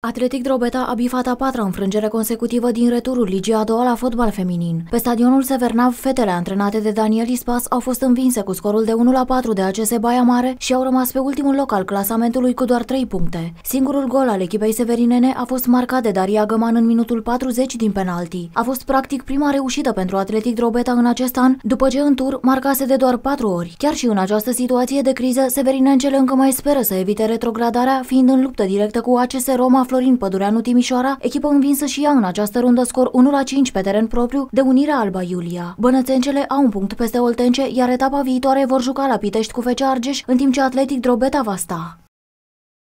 Atletic Drobeta a bifat a patra înfrângere consecutivă din returul Ligii a doua la fotbal feminin. Pe stadionul Severnav, fetele antrenate de Daniel Ispas au fost învinse cu scorul de 1 la 4 de ACS Baia Mare și au rămas pe ultimul loc al clasamentului cu doar 3 puncte. Singurul gol al echipei severinene a fost marcat de Daria Găman în minutul 40 din penalti. A fost practic prima reușită pentru Atletic Drobeta în acest an, după ce în tur marcase de doar 4 ori. Chiar și în această situație de criză, severinencele încă mai speră să evite retrogradarea, fiind în luptă directă cu ACS Roma Florin Pădureanu Timișoara, echipă învinsă și ea în această rundă scor 1 la 5 pe teren propriu de Unirea Alba Iulia. Bănățencele au un punct peste Oltence, iar etapa viitoare vor juca la Pitești cu Fece Argeș, în timp ce Atletic Drobeta va sta.